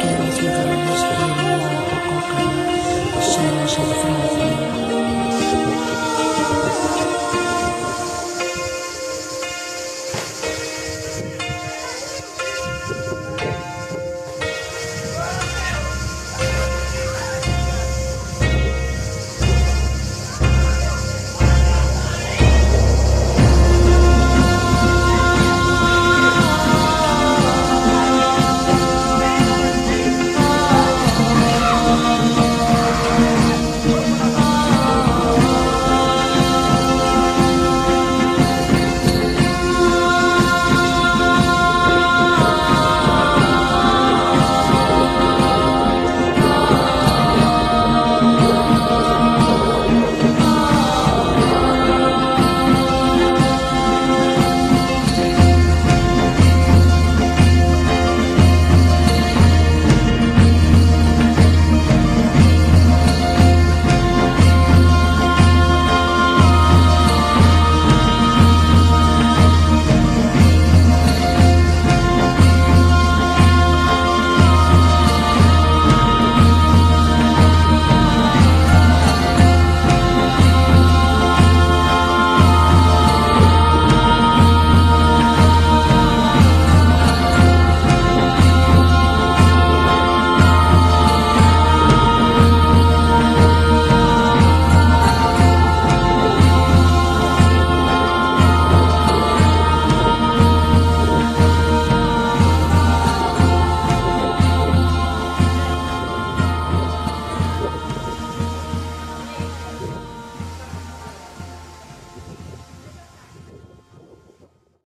Quero ouvir a música e a minha boca. Chama-se de fraude.